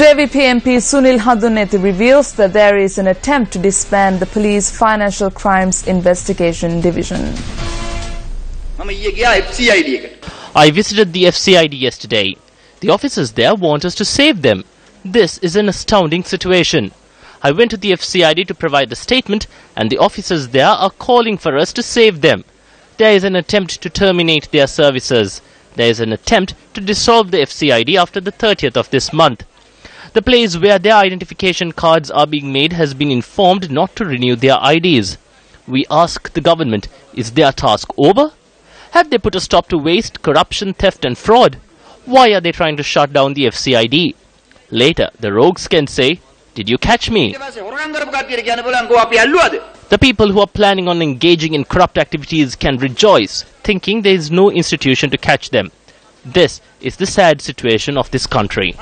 JVP MP Sunil Handunnetti reveals that there is an attempt to disband the police financial crimes investigation division. I visited the FCID yesterday. The officers there want us to save them. This is an astounding situation. I went to the FCID to provide a statement and the officers there are calling for us to save them. There is an attempt to terminate their services. There is an attempt to dissolve the FCID after the 30th of this month. The place where their identification cards are being made has been informed not to renew their IDs. We ask the government, is their task over? Have they put a stop to waste, corruption, theft and fraud? Why are they trying to shut down the FCID? Later, the rogues can say, did you catch me? The people who are planning on engaging in corrupt activities can rejoice, thinking there is no institution to catch them. This is the sad situation of this country.